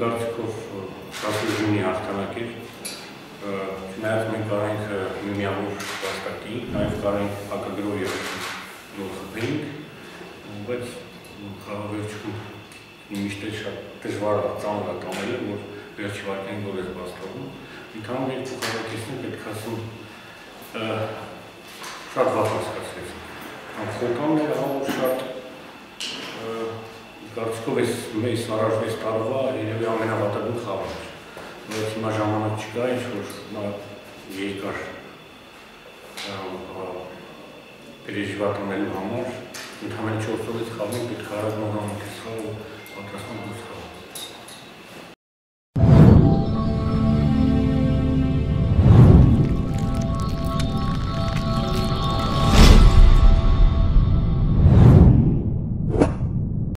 կարծիքով սասուժունի հաղթանակ էր, չնայած մենք կարենք մի միավոր վաստակի, նաև կարենք հակագրով և նոր խփեինք, բայց խաղավերջում միշտ է շատ դժվար ծանր է տանելը, որ վերջի վարկային գոլ է բաստանում։ Ընդհանուր երկու խաղակիցներ պետք ասում շատ վատ հասկացրեցին։ Խոկանները համար շատ կարծիքով էս մեզ առաջվեց տարվա երևի ամենավատագույն խաղը էր։ Բայց հիմա ժամանակ չկա, ինչ որ նա երկար պերեժվատանելու համար ընդհանրեն 4 օրից խաղում պետք ու պատրաստման դուրս